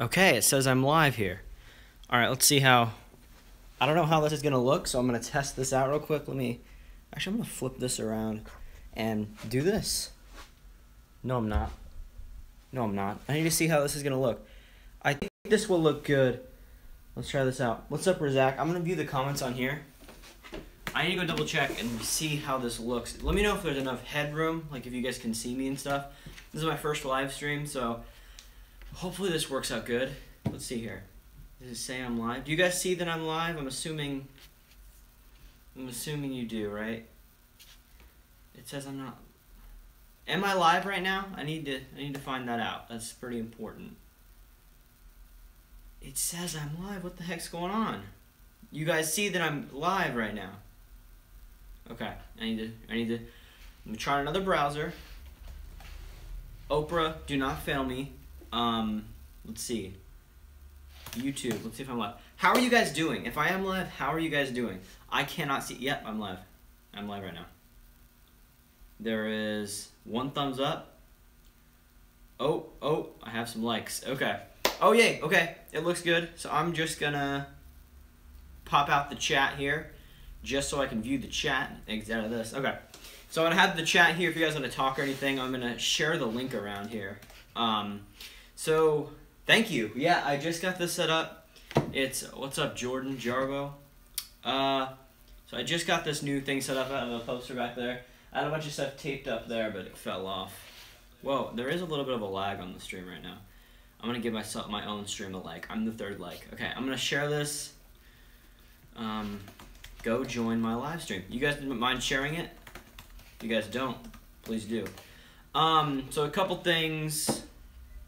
Okay, it says I'm live here. All right, let's see how. I don't know how this is gonna look, so I'm gonna test this out real quick. Let me. Actually, I'm gonna flip this around and do this. No, I'm not. No, I'm not. I need to see how this is gonna look. I think this will look good. Let's try this out. What's up, Razak? I'm gonna view the comments on here. I need to go double check and see how this looks. Let me know if there's enough headroom, like if you guys can see me and stuff. This is my first live stream, so hopefully this works out good. Let's see here. Does it say I'm live? Do you guys see that I'm live? I'm assuming. I'm assuming you do, right? It says I'm not. Am I live right now? I need to. I need to find that out. That's pretty important. It says I'm live. What the heck's going on? You guys see that I'm live right now? Okay. I need to. I need to. Let me try another browser. Opera, do not fail me. Um, let's see. YouTube. Let's see if I'm live. How are you guys doing? If I am live, how are you guys doing? I cannot see. Yep, I'm live. I'm live right now. There is one thumbs up. Oh, oh, I have some likes. Okay. Oh, yay. Okay. It looks good. So I'm just gonna pop out the chat here just so I can view the chat. Out of this. Okay. So I'm gonna have the chat here if you guys want to talk or anything. I'm gonna share the link around here. Um, so thank you. Yeah, I just got this set up. It's what's up, Jordan Jarbo. Uh, so I just got this new thing set up. I have a poster back there. I had a bunch of stuff taped up there, but it fell off. Whoa, there is a little bit of a lag on the stream right now. I'm gonna give myself my own stream a like. I'm the third like. Okay, I'm gonna share this. Um, go join my live stream. You guys mind sharing it? If you guys don't, please do. Um, so a couple things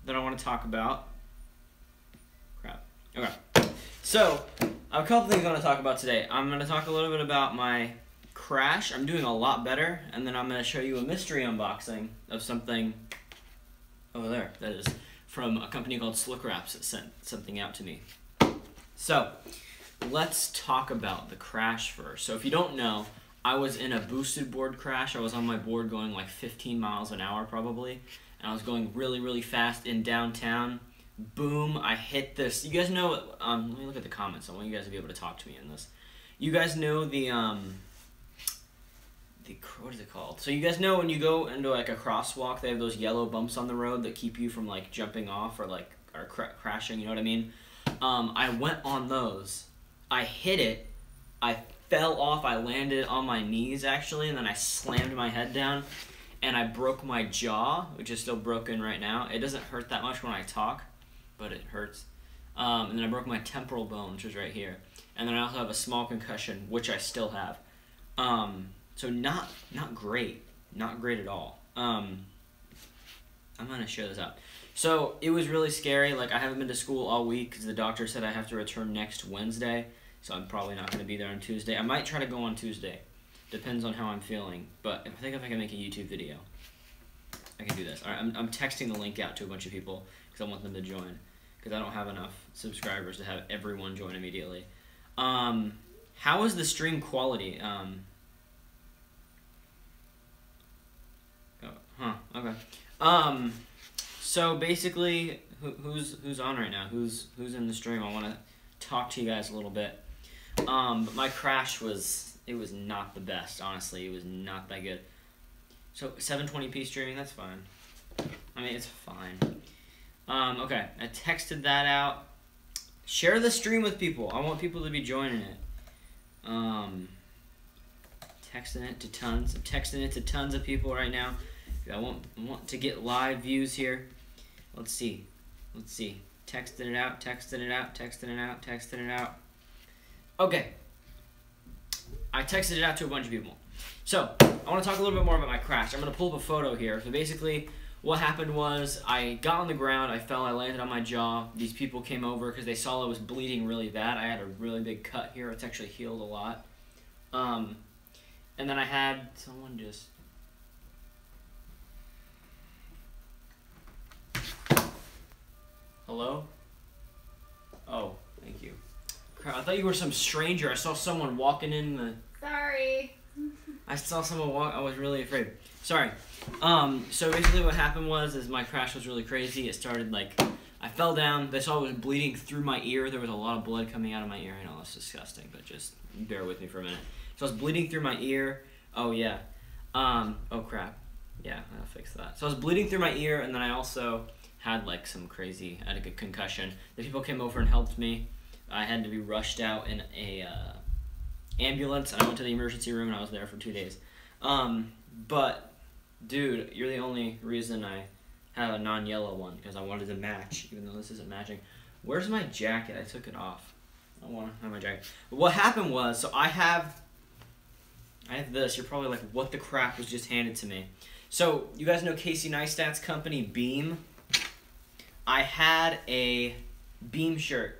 that I want to talk about. Crap. Okay. So, a couple things I want to talk about today. I'm going to talk a little bit about my crash. I'm doing a lot better, and then I'm going to show you a mystery unboxing of something over there. That is from a company called Slick Wraps that sent something out to me. So, let's talk about the crash first. So, if you don't know, I was in a boosted board crash. I was on my board going like 15 miles an hour probably, and I was going really, really fast in downtown. Boom! I hit this. You guys know? Um, let me look at the comments. I want you guys to be able to talk to me in this. You guys know the um. The what is it called? So you guys know when you go into like a crosswalk, they have those yellow bumps on the road that keep you from like jumping off or like or cr- crashing. You know what I mean? Um, I went on those. I hit it. I fell off. I landed on my knees actually, and then I slammed my head down, and I broke my jaw, which is still broken right now. It doesn't hurt that much when I talk, but it hurts. Um, and then I broke my temporal bone, which is right here, and then I also have a small concussion, which I still have. Um, so not not great, not great at all. Um, I'm gonna show this up. So it was really scary. Like I haven't been to school all week because the doctor said I have to return next Wednesday. So I'm probably not to be there on Tuesday. I might try to go on Tuesday. Depends on how I'm feeling. But I think if I can make a YouTube video, I can do this. All right, I'm, I'm texting the link out to a bunch of people because I want them to join. Because I don't have enough subscribers to have everyone join immediately. Um, how is the stream quality? Um, oh, huh, okay. Um, so basically, who, who's who's on right now? Who's who's in the stream? I want to talk to you guys a little bit. Um, but my crash was it was not the best. Honestly, it was not that good. So 720p streaming, that's fine. I mean, it's fine. Um, okay, I texted that out. Share the stream with people. I want people to be joining it. Um, texting it to tons. I'm texting it to tons of people right now. I want want to get live views here. Let's see. Let's see. Texting it out, texting it out, texting it out, texting it out. Okay. I texted it out to a bunch of people. So, I want to talk a little bit more about my crash. I'm going to pull up a photo here. So basically, what happened was I got on the ground, I fell, I landed on my jaw. These people came over because they saw I was bleeding really bad. I had a really big cut here. It's actually healed a lot. Um, and then I had someone just Hello? I thought you were some stranger. I saw someone walking in the. Sorry. I saw someone walk. I was really afraid. Sorry. Um. So basically, what happened was, is my crash was really crazy. It started like I fell down. They saw I was bleeding through my ear. There was a lot of blood coming out of my ear. I know that's disgusting, but just bear with me for a minute. So I was bleeding through my ear. Oh yeah. Um. Oh crap. Yeah, I'll fix that. So I was bleeding through my ear, and then I also had like some crazy. I had a good concussion. The people came over and helped me. I had to be rushed out in a uh, ambulance. I went to the emergency room, and I was there for two days. Um. But, dude, you're the only reason I have a non-yellow one because I wanted to match, even though this isn't matching. Where's my jacket? I took it off. I want to have my jacket. What happened was, so I have, I have this. You're probably like, what the crap was just handed to me? So you guys know Casey Neistat's company, Beam. I had a Beam shirt.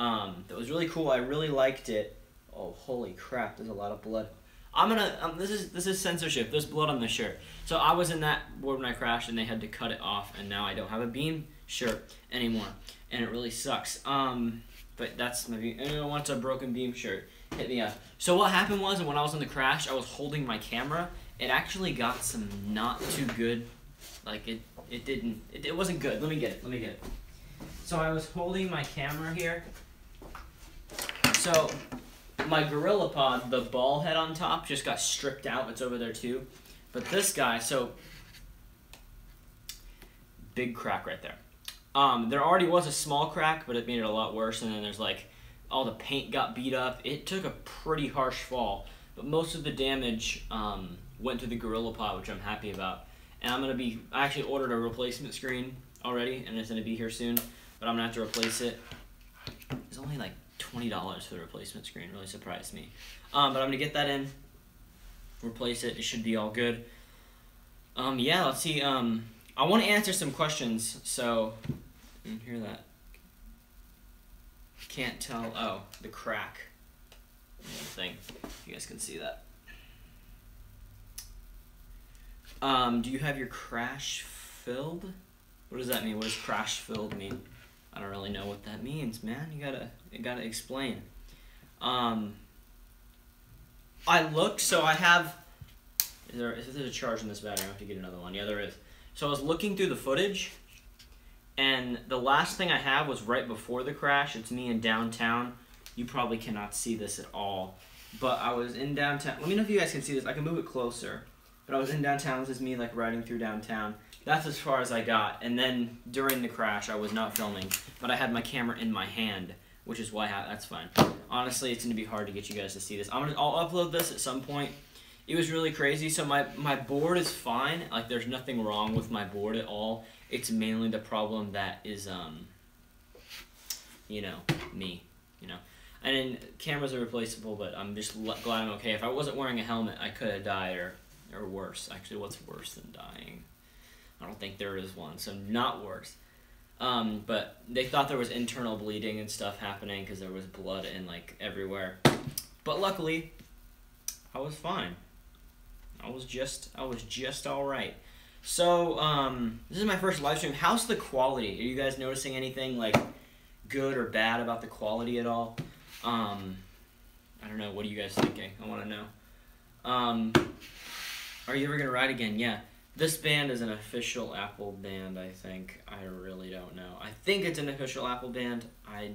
Um, that was really cool. I really liked it. Oh, holy crap! There's a lot of blood. I'm gonna. Um, this is this is censorship. There's blood on the shirt. So I was in that board when I crashed, and they had to cut it off, and now I don't have a beam shirt anymore, and it really sucks. Um, but that's my maybe anyone wants a broken beam shirt, hit me up. So what happened was, when I was in the crash, I was holding my camera. It actually got some not too good, like it. It didn't. It, it wasn't good. Let me get it. Let me get it. So I was holding my camera here. So my Gorilla Pod, the ball head on top, just got stripped out. It's over there too. But this guy, so big crack right there. Um, there already was a small crack, but it made it a lot worse. And then there's like all the paint got beat up. It took a pretty harsh fall, but most of the damage um, went to the Gorilla Pod, which I'm happy about. And I'm gonna be. I actually ordered a replacement screen already, and it's gonna be here soon. But I'm gonna have to replace it. It's only like twenty dollars for the replacement screen. Really surprised me. Um, but I'm gonna get that in, replace it. It should be all good. Um, yeah, let's see. Um, I want to answer some questions. So, hear that? Can't tell. Oh, the crack thing. You guys can see that. Um, do you have your crash filled? What does that mean? What does crash filled mean? I don't really know what that means, man. You gotta, you gotta explain. Um, I looked, so I have. Is there, is there a charge in this battery? I have to get another one. Yeah, there is. So I was looking through the footage, and the last thing I have was right before the crash. It's me in downtown. You probably cannot see this at all, but I was in downtown. Let me know if you guys can see this. I can move it closer. But I was in downtown. This is me like riding through downtown. That's as far as I got. And then during the crash, I was not filming, but I had my camera in my hand, which is why that's fine. Honestly, it's gonna be hard to get you guys to see this. I'm gonna I'll upload this at some point. It was really crazy. So my my board is fine. Like there's nothing wrong with my board at all. It's mainly the problem that is um. You know me. You know. And then cameras are replaceable, but I'm just glad I'm okay. If I wasn't wearing a helmet, I could have died or, or worse. Actually, what's worse than dying? I don't think there is one, so not worse. Um, but they thought there was internal bleeding and stuff happening because there was blood in like everywhere. But luckily, I was fine. I was just I was just all right. So um, this is my first live stream. How's the quality? Are you guys noticing anything like good or bad about the quality at all? Um, I don't know. What are you guys thinking? I want to know. Um, are you ever gonna ride again? Yeah. This band is an official Apple band, I think. I really don't know. I think it's an official Apple band. I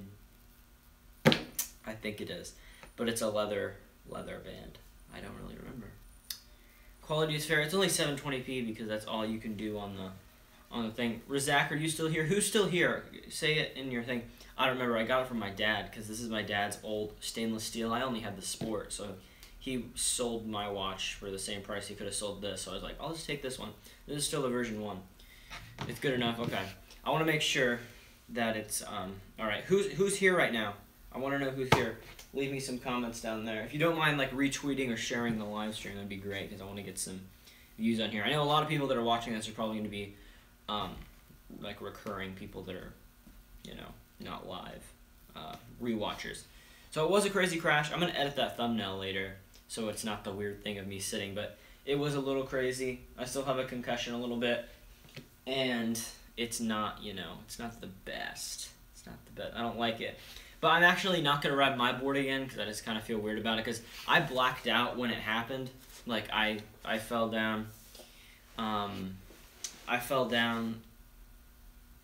I think it is. But it's a leather leather band. I don't really remember. Quality is fair. It's only 720p because that's all you can do on the on the thing. Razak, are you still here? Who's still here? Say it in your thing. I don't remember. I got it from my dad because this is my dad's old stainless steel. I only had the sport, so he sold my watch for the same price he could have sold this. So I was like, I'll just take this one. This is still the version one. It's good enough. Okay. I want to make sure that it's um. All right. Who's who's here right now? I want to know who's here. Leave me some comments down there. If you don't mind, like retweeting or sharing the live stream, that'd be great because I want to get some views on here. I know a lot of people that are watching this are probably going to be, um, like recurring people that are, you know, not live, uh, rewatchers. So it was a crazy crash. I'm gonna edit that thumbnail later so it's not the weird thing of me sitting. But it was a little crazy. I still have a concussion a little bit, and it's not, you know, it's not the best. It's not the best. I don't like it. But I'm actually not gonna ride my board again because I just kind of feel weird about it because I blacked out when it happened. Like I I fell down. Um, I fell down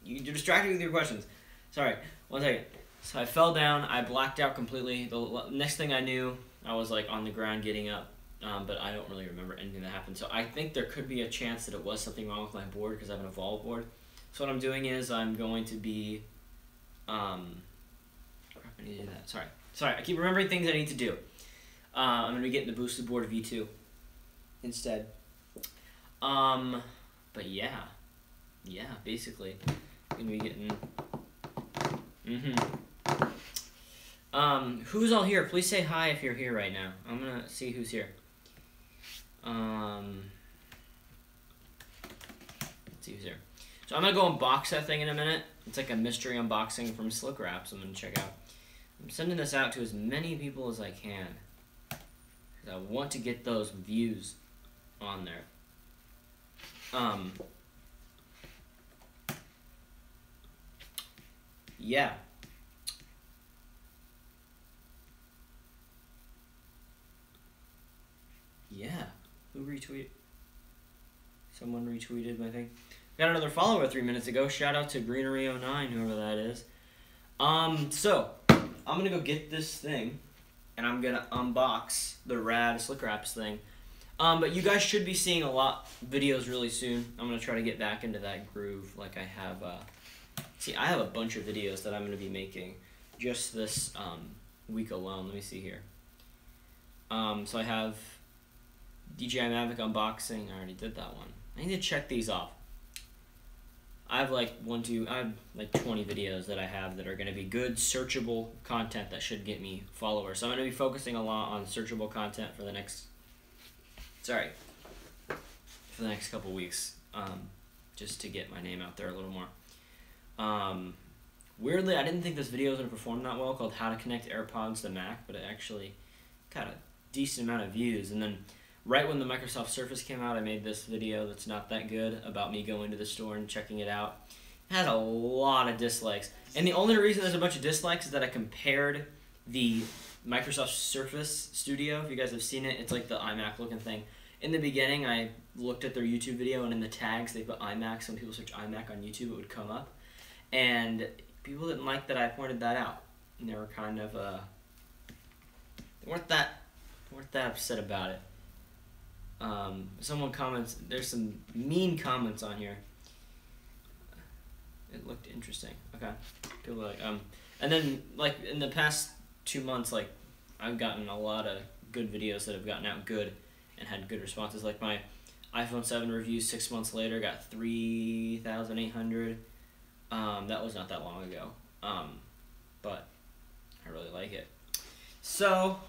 You, you're distracted with your questions. Sorry. One second. So I fell down. I blacked out completely. The next thing I knew, I was like on the ground getting up. Um, but I don't really remember anything that happened. So I think there could be a chance that it was something wrong with my board because I have an Evolve board. So what I'm doing is I'm going to be, um, crap, I need to do that. Sorry, sorry. I keep remembering things I need to do. Uh, I'm gonna be getting the boosted board V2 instead. Um, but yeah, yeah. Basically, I'm gonna be getting. Mm-hmm. Um, who's all here? Please say hi if you're here right now. I'm gonna see who's here. Um, let's see who's here. So I'm gonna go unbox that thing in a minute. It's like a mystery unboxing from Slick Wraps. I'm gonna check out. I'm sending this out to as many people as I can. I want to get those views on there. Um. Yeah. Retweet? Someone retweeted my thing. Got another follower three minutes ago. Shout out to Greenery09, whoever that is. Um, so I'm gonna go get this thing, and I'm gonna unbox the rad slick wraps thing. Um, but you guys should be seeing a lot videos really soon. I'm gonna try to get back into that groove, like I have. Uh, see, I have a bunch of videos that I'm gonna be making just this um, week alone. Let me see here. Um, so I have DJI Mavic unboxing. I already did that one. I need to check these off. I have like one, two, I have like 20 videos that I have that are going to be good, searchable content that should get me followers. So I'm going to be focusing a lot on searchable content for the next, sorry, for the next couple weeks, um, just to get my name out there a little more. Um, weirdly, I didn't think this video was going to perform that well called How to Connect AirPods to Mac, but it actually got a decent amount of views. And then right when the Microsoft Surface came out, I made this video that's not that good about me going to the store and checking it out. It had a lot of dislikes. And the only reason there's a bunch of dislikes is that I compared the Microsoft Surface Studio. If you guys have seen it, it's like the iMac looking thing. In the beginning, I looked at their YouTube video, and in the tags, they put iMac. So when people search iMac on YouTube, it would come up. And people didn't like that I pointed that out. And they were kind of, uh, they weren't that, weren't that upset about it. Um, someone comments. There's some mean comments on here. It looked interesting. Okay, people like um, and then like in the past two months, like I've gotten a lot of good videos that have gotten out good and had good responses. Like my iPhone Seven review six months later got three thousand eight hundred. Um, that was not that long ago. Um, but I really like it. So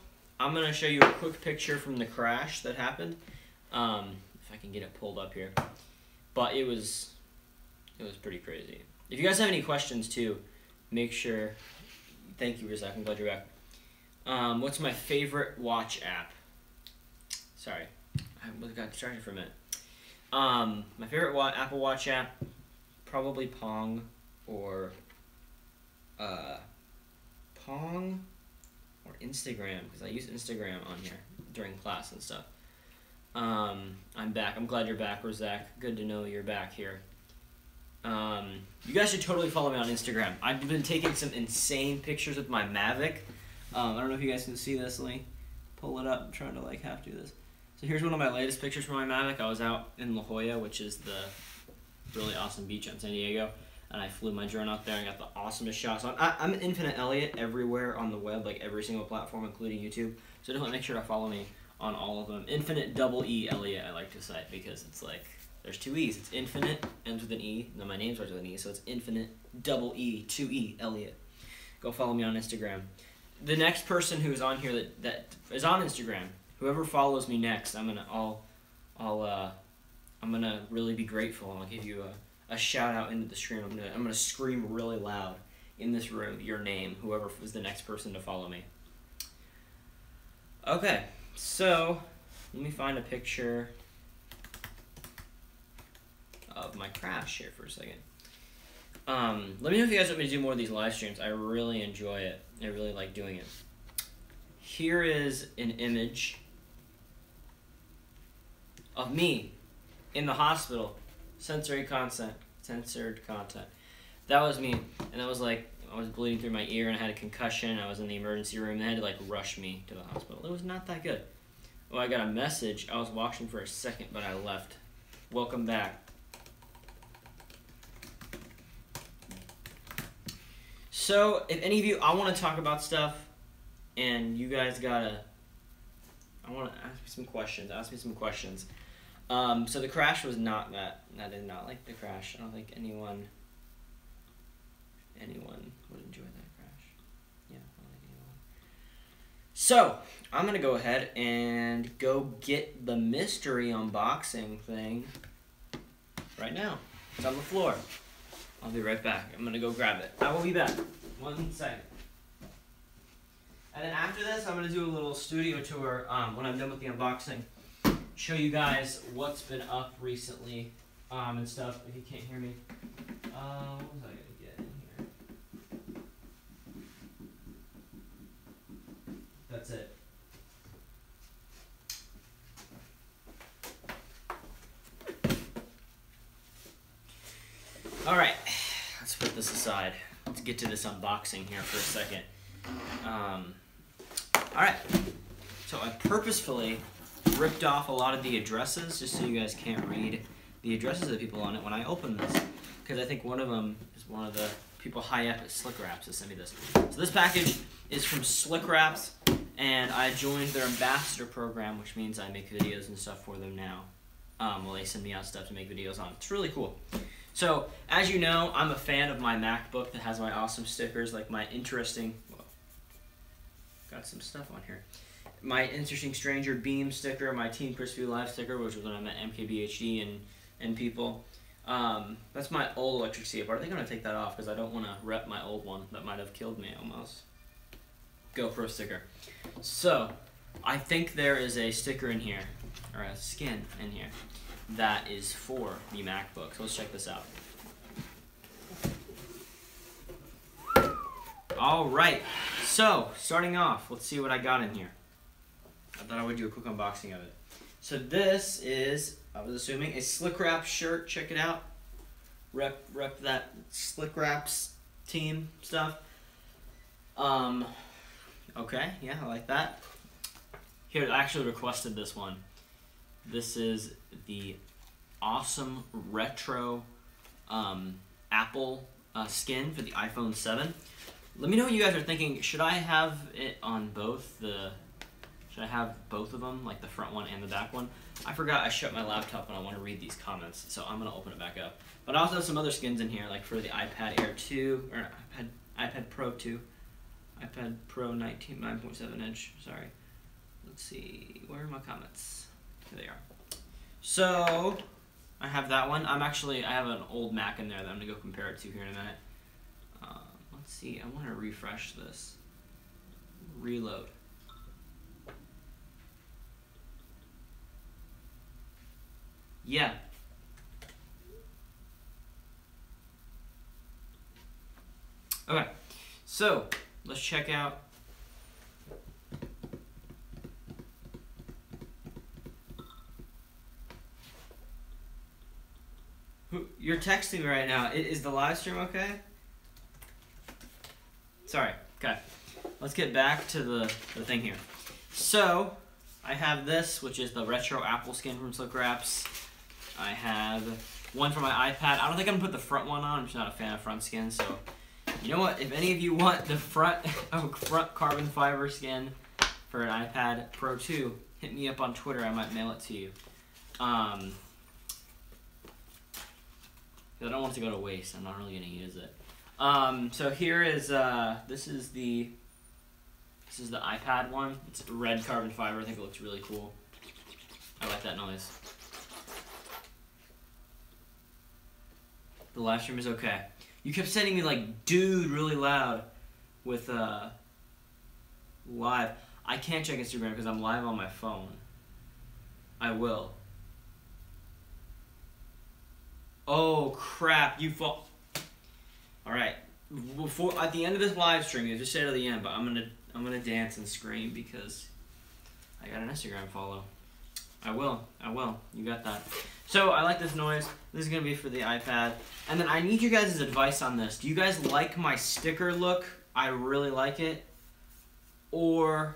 I'm gonna show you a quick picture from the crash that happened. Um, if I can get it pulled up here. But it was it was pretty crazy. If you guys have any questions too, make sure. Thank you, Rizak. I'm glad you're back. Um, what's my favorite watch app? Sorry, I got distracted for a minute. Um, my favorite wa- Apple Watch app, probably Pong, or uh, Pong, or Instagram because I use Instagram on here during class and stuff. Um, I'm back. I'm glad you're back, Rozak. Good to know you're back here. Um, you guys should totally follow me on Instagram. I've been taking some insane pictures with my Mavic. Um, I don't know if you guys can see this. Me pull it up. I'm trying to like half do this. So here's one of my latest pictures from my Mavic. I was out in La Jolla, which is the really awesome beach on San Diego, and I flew my drone out there and got the awesomest shots. On I, I'm an Infinite Elliott everywhere on the web, like every single platform, including YouTube. So definitely make sure to follow me on all of them. Infinite double E Elliott, I like to say because it's like there's two E's. It's infinite ends with an E. No, my name starts with an E, so it's infinite double E two E Elliott. Go follow me on Instagram. The next person who's on here that, that is on Instagram, whoever follows me next, I'm gonna I'll I'll uh I'm gonna really be grateful and I'll give you a, a shout out into the stream. I'm gonna I'm gonna scream really loud in this room your name, whoever is the next person to follow me. Okay, so let me find a picture of my crash here for a second. Um, let me know if you guys want me to do more of these live streams. I really enjoy it. I really like doing it. Here is an image of me in the hospital. Sensory content, censored content. that was me, and that was like I was bleeding through my ear and I had a concussion. I was in the emergency room. They had to like rush me to the hospital. It was not that good. Well, I got a message. I was watching for a second, but I left. Welcome back. So, if any of you, I want to talk about stuff, and you guys gotta, I want to ask me some questions. Ask me some questions. Um, so the crash was not that. I did not like the crash. I don't think anyone, anyone would enjoy that crash. Yeah. So I'm gonna go ahead and go get the mystery unboxing thing right now. It's on the floor. I'll be right back. I'm gonna go grab it. I will be back. One second. And then after this, I'm gonna do a little studio tour um, when I'm done with the unboxing. Show you guys what's been up recently um, and stuff. If you can't hear me, uh, what was I gonna get in here? That's it. All right, let's put this aside. Let's get to this unboxing here for a second. Um, all right, so I purposefully ripped off a lot of the addresses just so you guys can't read the addresses of the people on it when I open this, because I think one of them is one of the people high up at Slick Wraps that sent me this. So this package is from Slick Wraps, and I joined their ambassador program, which means I make videos and stuff for them now. Um, well, they send me out stuff to make videos on. It's really cool. So, as you know, I'm a fan of my MacBook that has my awesome stickers, like my interesting. Whoa, got some stuff on here. My interesting stranger beam sticker, my Team Crispy Live sticker, which was when I met MKBHD and and people. Um, that's my old electric sea Are they gonna take that off because I don't want to rep my old one that might have killed me almost. GoPro sticker. So, I think there is a sticker in here, or a skin in here that is for the MacBook. So let's check this out. All right, so starting off, let's see what I got in here. I thought I would do a quick unboxing of it. So this is, I was assuming, a Slick Wrap shirt. Check it out. Rep, rep that Slick Wraps team stuff. Um, okay, yeah, I like that. Here, I actually requested this one. This is the awesome retro um, Apple uh, skin for the iPhone 7. Let me know what you guys are thinking. Should I have it on both the... Should I have both of them, like the front one and the back one? I forgot I shut my laptop and I want to read these comments, so I'm going to open it back up. But I also have some other skins in here, like for the iPad Air 2, or iPad, iPad Pro 2, iPad Pro 19, 9.7 inch, sorry. Let's see, where are my comments? Here they are. So, I have that one. I'm actually, I have an old Mac in there that I'm going to go compare it to here in a minute. Uh, let's see, I want to refresh this. Reload. Yeah. Okay, so let's check out You're texting me right now. Is the live stream okay? Sorry. Okay. Let's get back to the, the thing here. So, I have this, which is the retro Apple skin from Slick Wraps. I have one for my iPad. I don't think I'm gonna put the front one on. I'm just not a fan of front skin, so you know what? If any of you want the front oh, front carbon fiber skin for an iPad Pro 2, hit me up on Twitter. I might mail it to you. Um, I don't want it to go to waste. I'm not really gonna use it. Um, so here is uh, this is the this is the iPad one. It's red carbon fiber. I think it looks really cool. I like that noise. The live stream is okay. You kept sending me like, dude, really loud with uh, live. I can't check Instagram because I'm live on my phone. I will. Oh crap! You fall. All right. Before at the end of this live stream, you just say to the end, but I'm gonna I'm gonna dance and scream because I got an Instagram follow. I will. I will. You got that. So I like this noise. This is gonna be for the iPad. And then I need you guys' advice on this. Do you guys like my sticker look? I really like it. Or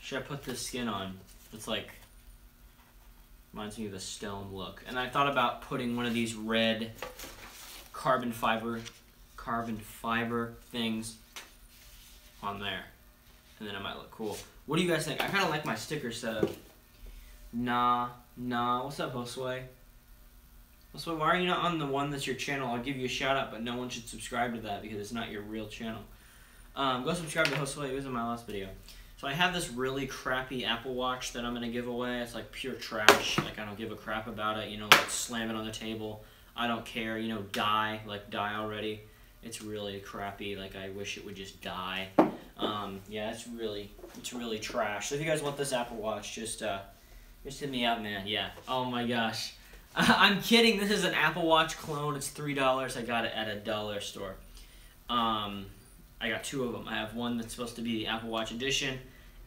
should I put this skin on? It's like reminds me of a stone look. And I thought about putting one of these red carbon fiber carbon fiber things on there. And then it might look cool. What do you guys think? I kind of like my sticker setup. Nah, nah. What's up, Josue? Josue, why are you not on the one that's your channel? I'll give you a shout out, but no one should subscribe to that because it's not your real channel. Um, go subscribe to Josue. It was in my last video. So I have this really crappy Apple Watch that I'm gonna give away. It's like pure trash. Like I don't give a crap about it. You know, like slam it on the table. I don't care. You know, die like die already. It's really crappy. Like I wish it would just die. Um, yeah, it's really it's really trash. So if you guys want this Apple Watch, just uh, just hit me up, man. Yeah. Oh my gosh. I'm kidding. This is an Apple Watch clone. It's three dollars. I got it at a dollar store. Um, I got two of them. I have one that's supposed to be the Apple Watch edition,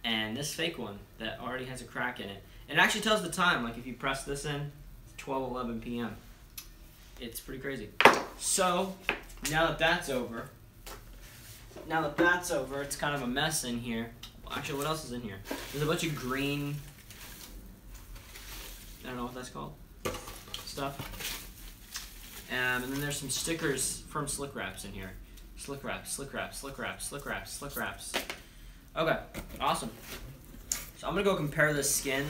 and this fake one that already has a crack in it. It actually tells the time. Like if you press this in, it's 12:11 p.m. It's pretty crazy. So now that that's over, now that that's over, it's kind of a mess in here. Actually, what else is in here? There's a bunch of green. I don't know what that's called. Stuff. Um, and then there's some stickers from Slick Wraps in here. Slick Wraps, Slick Wraps, Slick Wraps, Slick Wraps, Slick Wraps. Okay, awesome. So I'm gonna go compare this skin.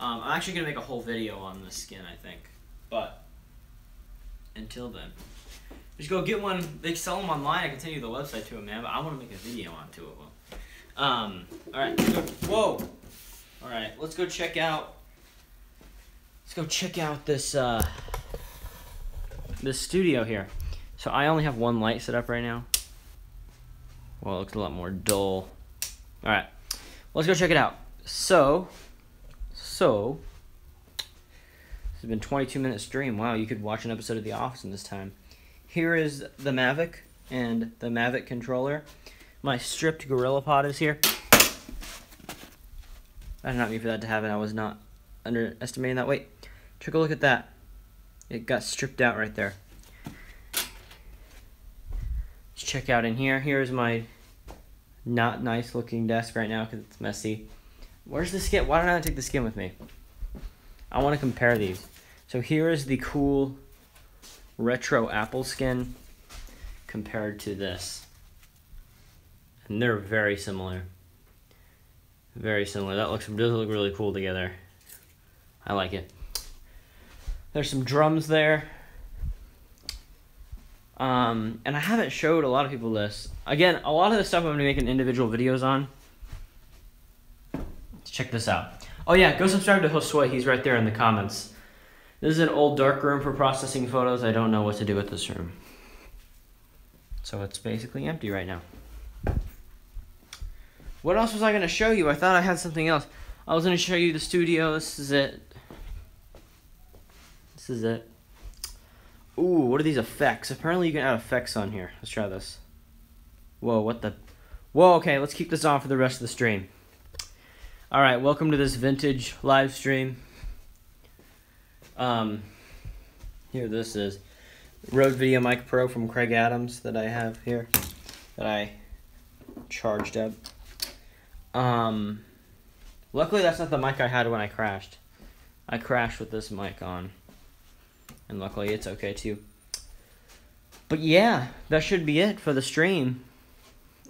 Um, I'm actually gonna make a whole video on this skin, I think. But until then, just go get one. They sell them online. I can tell you the website to it, man. But I want to make a video on two of them. Um, all right. Whoa. All right. Let's go check out. Let's go check out this uh, this studio here. So I only have one light set up right now. Well, it looks a lot more dull. All right. Let's go check it out. So, so this has been 22 minute stream. Wow, you could watch an episode of The Office in this time. Here is the Mavic and the Mavic controller. My stripped GorillaPod is here. I did not mean for that to happen. I was not underestimating that. Wait, take a look at that. It got stripped out right there. Let's check out in here. Here's my not nice looking desk right now because it's messy. Where's the skin? Why don't I take the skin with me? I want to compare these. So here is the cool retro apple skin compared to this. And they're very similar. Very similar. That looks does look really cool together. I like it. There's some drums there. Um, and I haven't showed a lot of people this. Again, a lot of the stuff I'm to be making individual videos on. Check this out. Oh yeah, go subscribe to Josue. He's right there in the comments. This is an old dark room for processing photos. I don't know what to do with this room. So it's basically empty right now. What else was I to show you? I thought I had something else. I was to show you the studio. This is it. This is it. Ooh, what are these effects? Apparently you can add effects on here. Let's try this. Whoa, what the... Whoa, okay, let's keep this on for the rest of the stream. Alright, welcome to this vintage live stream. Um, here this is. Rode VideoMic Pro from Craig Adams that I have here. That I charged up. Um, luckily that's not the mic I had when I crashed. I crashed with this mic on. And luckily it's okay too. But yeah, that should be it for the stream.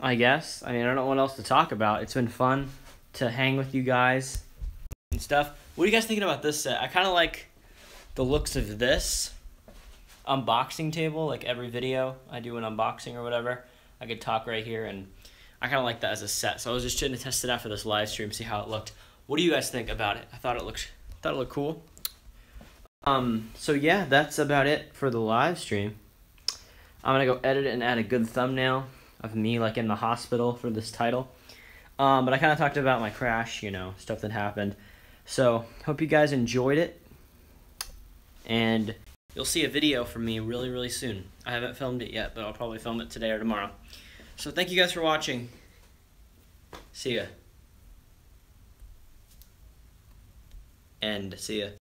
I guess. I mean, I don't know what else to talk about. It's been fun to hang with you guys and stuff. What are you guys thinking about this set? I kind of like the looks of this unboxing table. Like every video I do an unboxing or whatever, I could talk right here and I kind of like that as a set. So I was just trying to test it out for this live stream, see how it looked. What do you guys think about it? I thought it looked thought it looked cool. Um, so yeah, that's about it for the live stream. I'm gonna go edit it and add a good thumbnail of me like in the hospital for this title. Um, but I kind of talked about my crash, you know, stuff that happened. So hope you guys enjoyed it, and you'll see a video from me really, really soon. I haven't filmed it yet, but I'll probably film it today or tomorrow. So thank you guys for watching. See ya. and see ya.